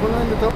この辺でと